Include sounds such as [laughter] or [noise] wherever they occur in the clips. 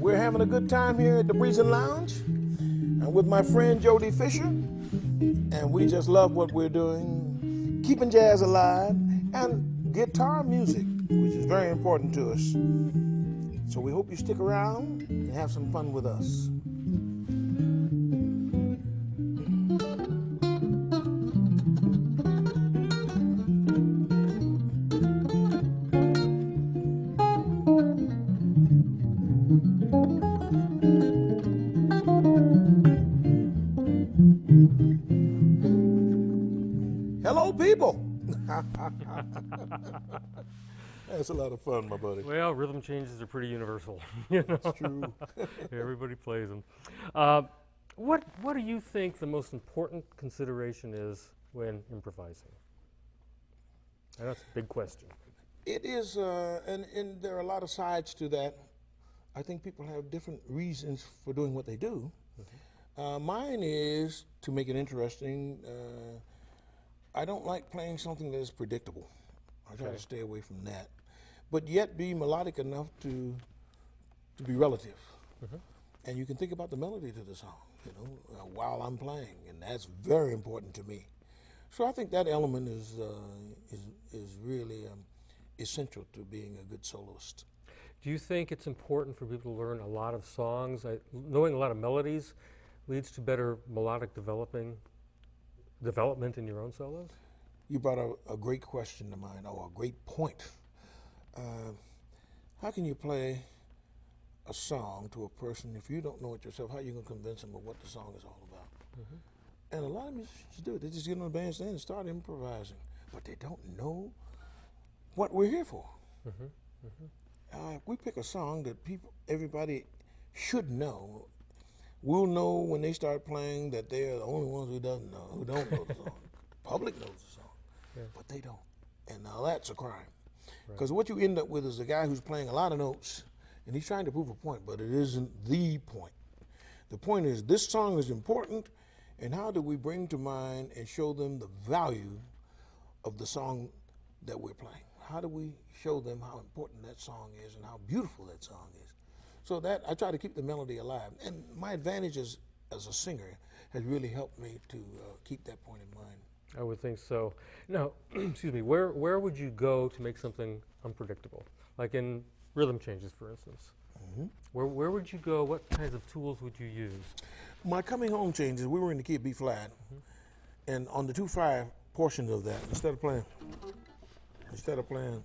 We're having a good time here at the Breezin' Lounge. I'm with my friend Jody Fisher, and we just love what we're doing, keeping jazz alive, and guitar music, which is very important to us. So we hope you stick around and have some fun with us. [laughs] That's a lot of fun, my buddy. Well, rhythm changes are pretty universal. [laughs] you know? It's true. [laughs] Everybody plays them. Uh, what What do you think the most important consideration is when improvising? That's a big question. It is, uh, and, and there are a lot of sides to that. I think people have different reasons for doing what they do. Uh, mine is to make it interesting. Uh, I don't like playing something that is predictable. I try Okay. to stay away from that, but yet be melodic enough to to be relative. And you can think about the melody to the song, you know, uh, while I'm playing, and that's very important to me. So I think that element is uh, is is really um, essential to being a good soloist. Do you think it's important for people to learn a lot of songs? I, knowing a lot of melodies leads to better melodic developing development in your own solos. You brought a, a great question to mind, or a great point. Uh, how can you play a song to a person if you don't know it yourself? How are you gonna convince them of what the song is all about? And a lot of musicians do it. They just get on the bandstand and start improvising, but they don't know what we're here for. Uh, we pick a song that people, everybody should know, we'll know when they start playing that they're the only ones who doesn't know, who don't know the song. [laughs] Public knows the song, Yeah. but they don't, and now that's a crime. Because what you end up with is a guy who's playing a lot of notes, and he's trying to prove a point, but it isn't the point. The point is this song is important, and how do we bring to mind and show them the value of the song that we're playing? How do we show them how important that song is and how beautiful that song is? So that I try to keep the melody alive, and my advantage as, as a singer has really helped me to uh, keep that point in mind. I would think so. Now, [clears throat] excuse me. Where Where would you go to make something unpredictable? Like in rhythm changes, for instance. Where Where would you go? What kinds of tools would you use? My coming home changes. We were in the key of B flat, and on the two five portion of that, instead of playing, instead of playing,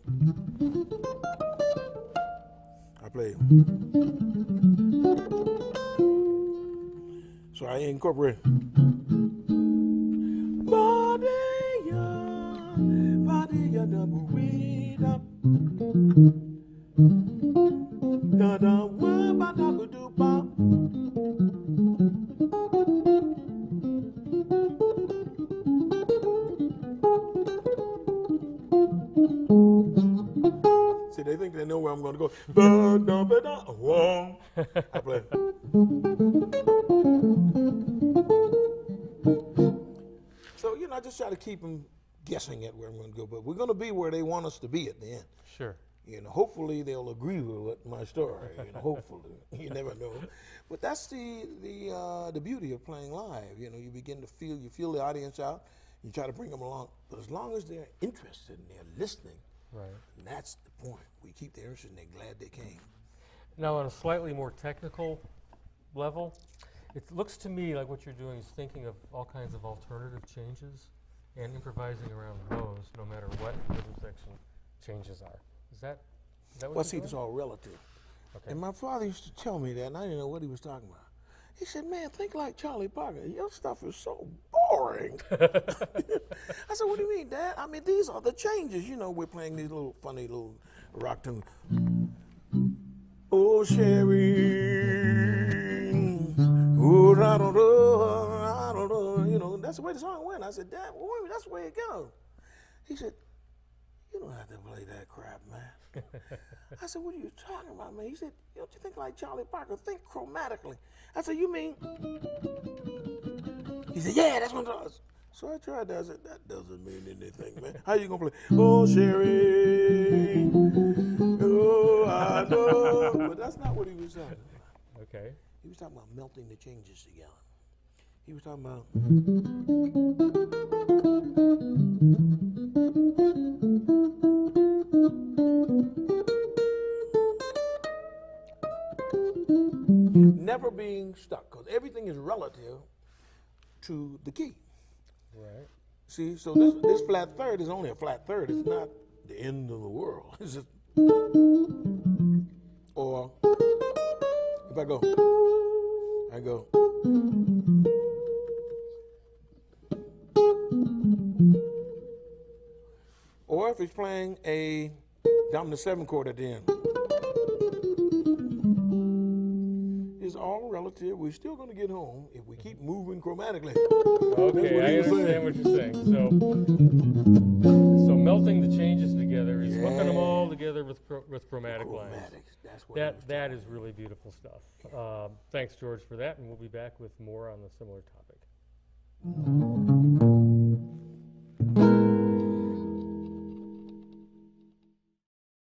play. So I incorporate. Da-da-wa-ba-da-ba-doo-ba. I'm going to go. Whoa. I play. So, you know, I just try to keep them guessing at where I'm going to go. But we're going to be where they want us to be at the end. Sure. You know, hopefully they'll agree with my story. You know, hopefully, [laughs] you never know. But that's the the uh, the beauty of playing live. You know, you begin to feel you feel the audience out. You try to bring them along, but as long as they're interested and they're listening, Right. And that's the point. We keep their interest and they're glad they came. Now, on a slightly more technical level, it looks to me like what you're doing is thinking of all kinds of alternative changes and improvising around those, no matter what the section changes are. Is that is that what Well, see, doing? it's all relative. Okay. And my father used to tell me that, and I didn't know what he was talking about. He said, "Man, think like Charlie Parker. Your stuff is so boring." [laughs] I said, "What do you mean, Dad? I mean, these are the changes. You know, we're playing these little funny little rock tunes. Oh, Sherry, oh, da, da, da, da, da, you know, that's the way the song went. I said, Dad, well, wait that's the way it goes. He said, Don't to play that crap, man. [laughs] I said, What are you talking about, man? He said, Don't you think like Charlie Parker? Think chromatically. I said, You mean? He said, Yeah, that's what it does. So I tried that. I said, That doesn't mean anything, man. How you gonna play? Oh, Sherry. Oh, I know. But that's not what he was talking about. Okay. He was talking about melting the changes together. He was talking about. Relative to the key. Right. See, so this, this flat third is only a flat third. It's not the end of the world. [laughs] It's just, or if I go, I go. Or if he's playing a dominant seven chord at the end. It's all relative. We're still going to get home if we keep moving chromatically. Okay, I understand saying. what you're saying. So, so melting the changes together is hooking them all together with with chromatic lines. That's what. That that is really beautiful stuff. Um, thanks, George, for that, and we'll be back with more on the similar topic.